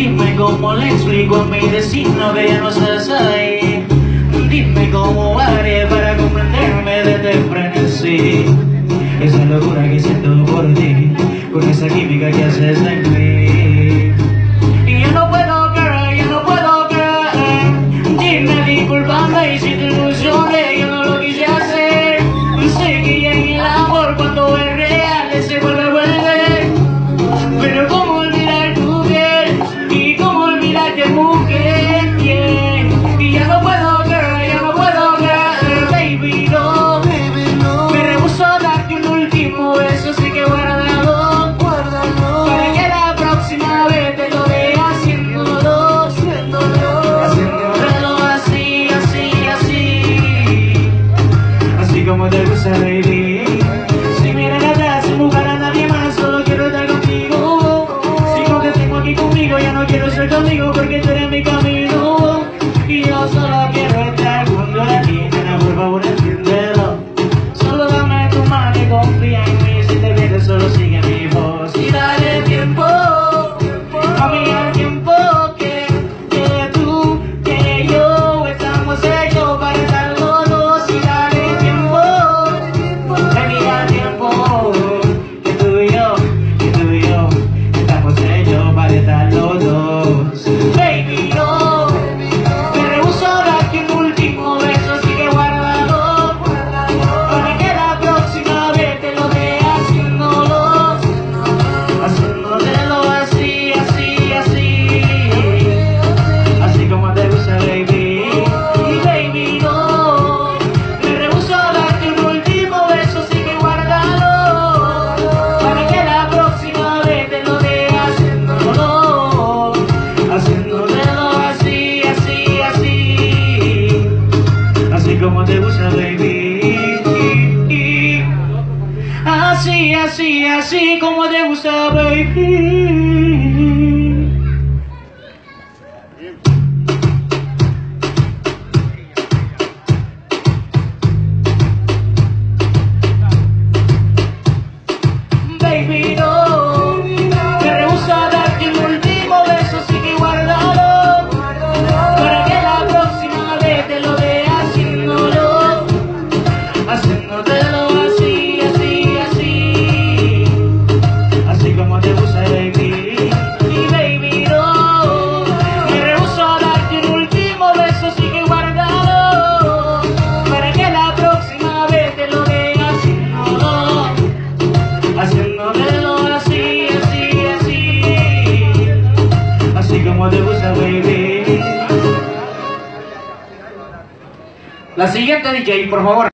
Dime cómo le explico a mi destino que ya no estás ahí. Dime cómo haré para comprenderme de te frenesí. Esa locura que siento por ti Con esa química que haces de mí. así que guárdalo, guárdalo. Para que la próxima vez te lo dé haciéndolo, haciéndolo, haciéndolo así, así, así. Así como te gusta, baby. Si miran atrás, sin buscar a nadie más, solo quiero estar contigo. Si no tengo aquí conmigo, ya no quiero ser conmigo porque tú eres mi camino. Y yo solo quiero estar junto a ti, por favor, así, así, así como te gusta, baby. Baby. La siguiente DJ, por favor.